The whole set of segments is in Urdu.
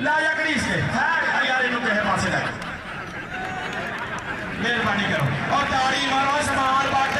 لا یکڑی سے ہے یار انہوں کے پاسے لگ مہربانی کرو۔ اور داڑھی مارو سمان باٹے۔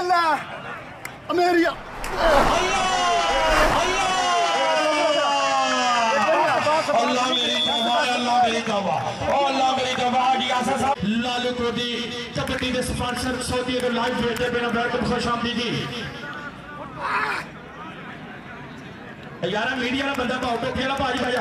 Isabella! Ameria! اللہ میڈیا نہ بندہ پاؤٹو تھیلا پاجی بھائی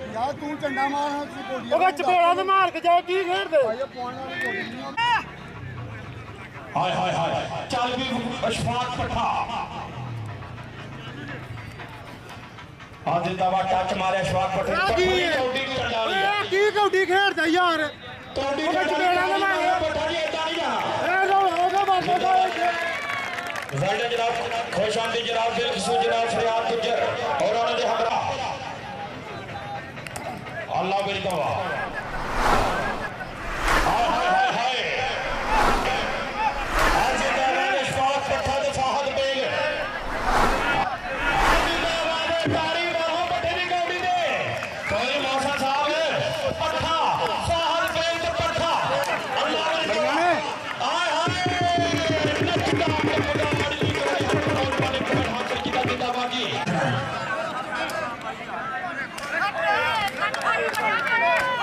ਯਾਰ خوش آمدید جناب بالخصوص جناب فریاد گجر اور انہوں نے ہمراہ அல்லாஹ் பெருக்கவா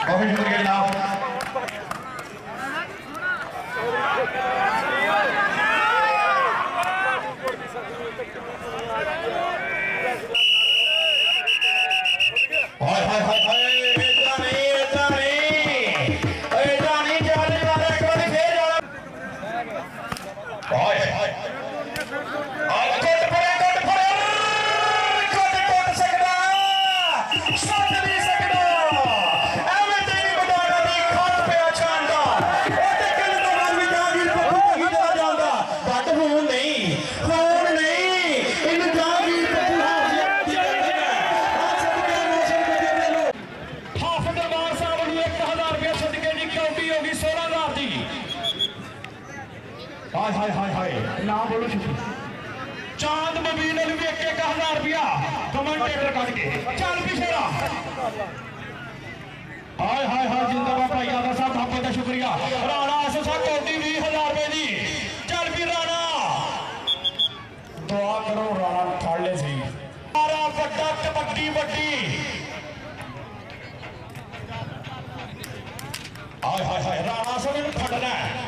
Coming to the gate now. Hi, hi, hi, hi. ہائے ہائے ہائے ہائے نا بولو شکریہ چاند مبین علی ایک ایک ہزار روپیہ کمنٹیٹر کٹ کے۔ چل بھی رہا۔ ہائے ہائے ہائے، زندہ باد بھائی یادہ صاحب، آپ کا شکریہ۔ رانا ایسا صاحب کہتی بھی ہزار روپے دی۔ چل پی رانا۔ دعا کرو رانا پھڑ لے سی۔ رانا بڑا چپکی بڑی۔ ہائے ہائے ہائے، رانا سو نے پھڑنا ہے۔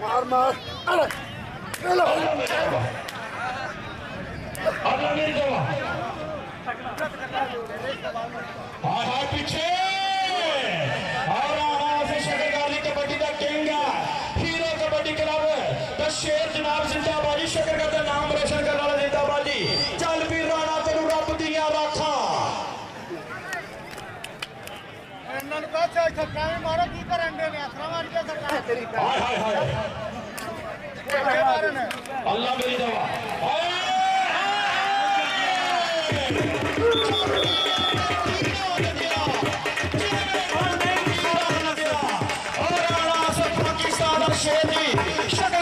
مار مار پیچھے اللہ میری دوا شکر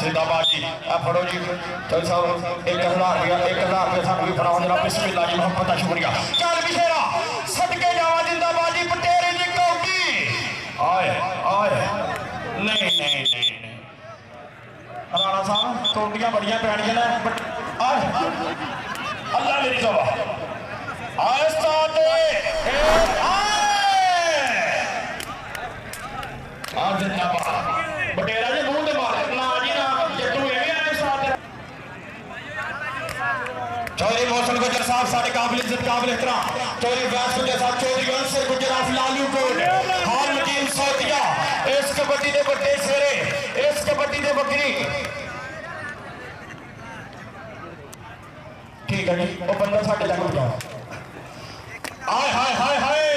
زندہ باجی اے پڑھو جی۔ چل صاحب ایک ہزار روپیہ ایک ہزار روپیہ صاحب بھی پڑھاؤ۔ جناب، بسم اللہ جی محبتہ شکریہ۔ چال چل بشیرا صدقے جاوا زندہ باجی پٹیرے جی قومی آئے آئے۔ نہیں نہیں نہیں رانہ صاحب کونڈیاں بڑیاں پہنے نے آئے۔ اللہ میری توبہ۔ آئے ساتھ گی وہ بندہ ساڈے تک پہنچاؤ ہائے ہائے ہائے ہائے